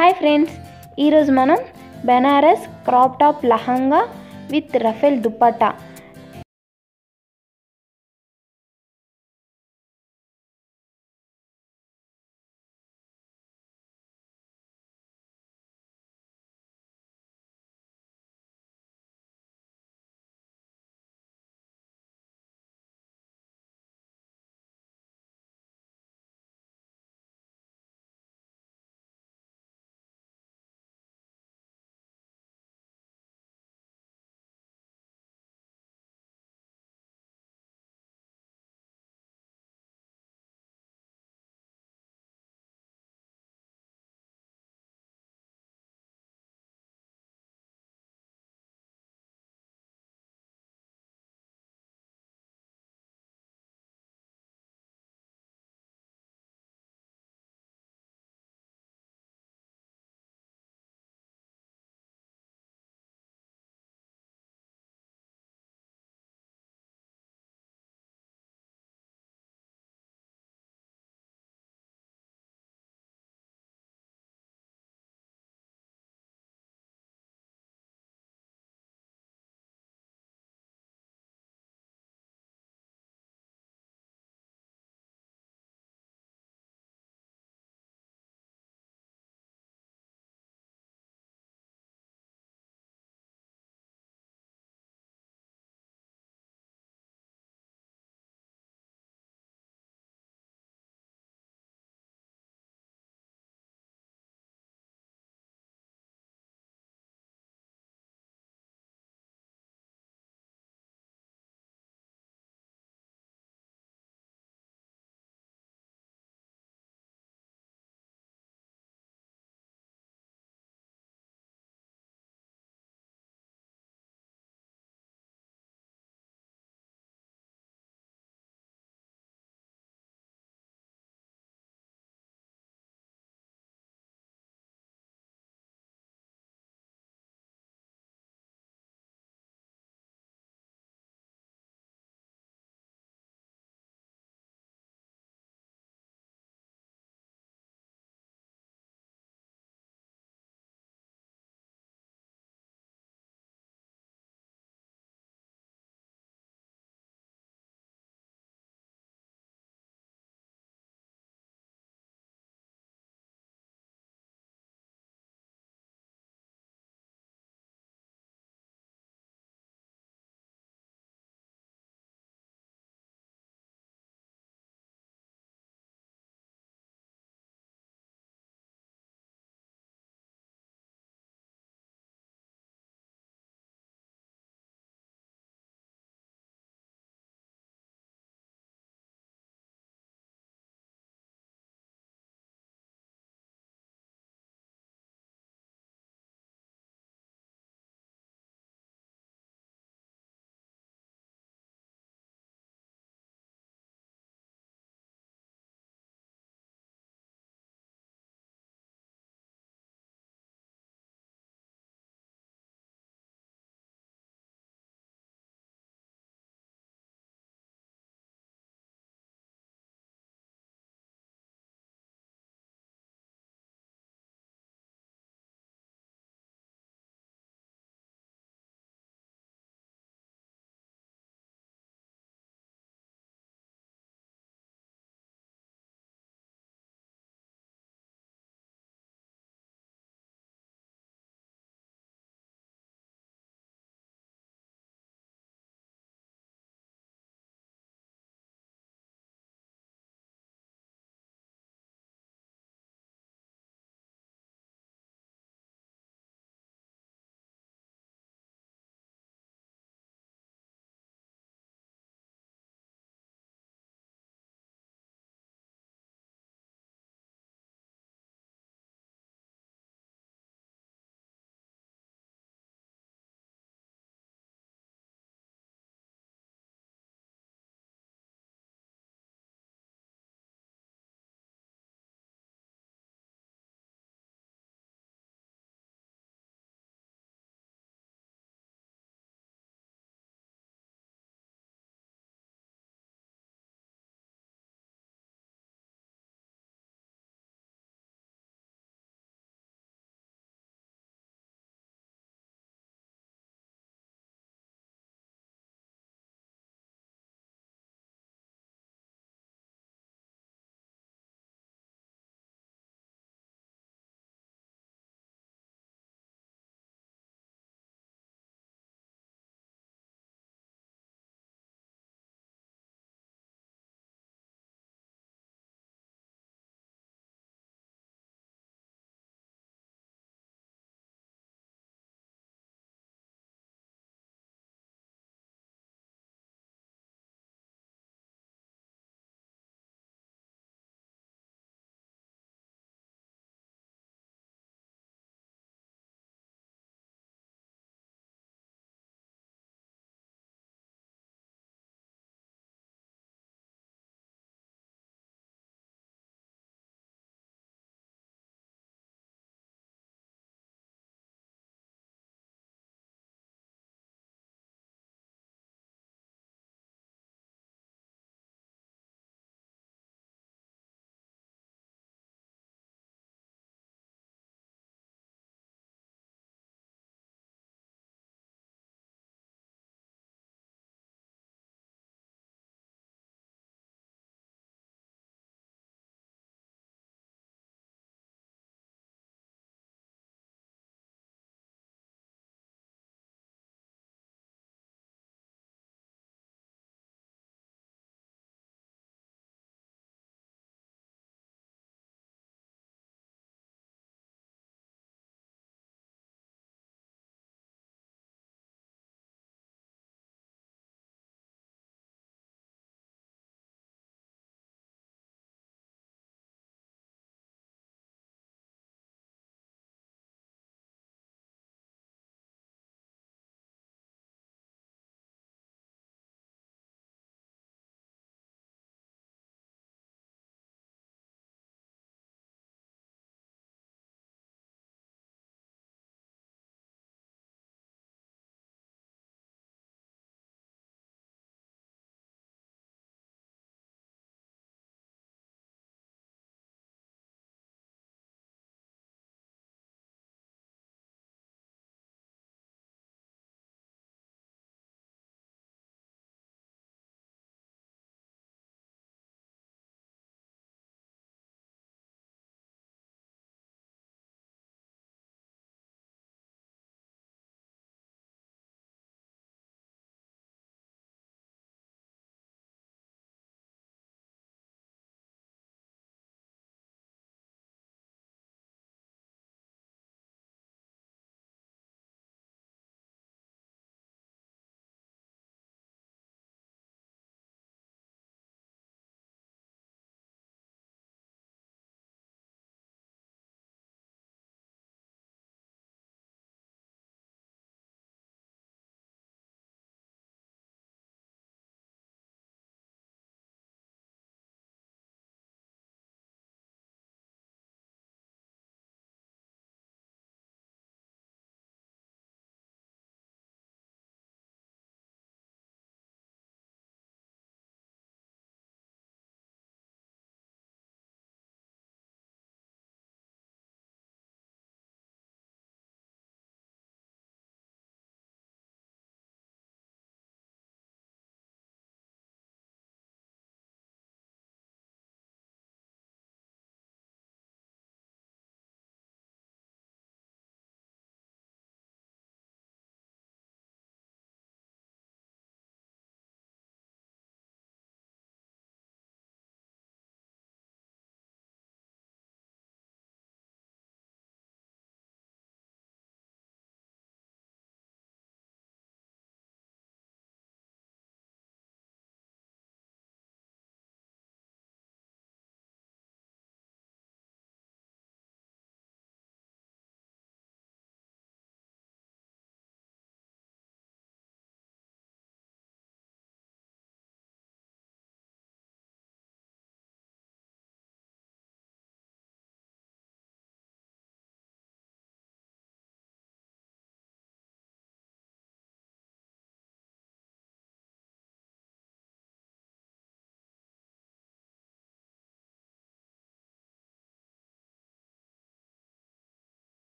Hi friends ఈరోజు మనం Banaras crop top lehenga with ruffle dupatta.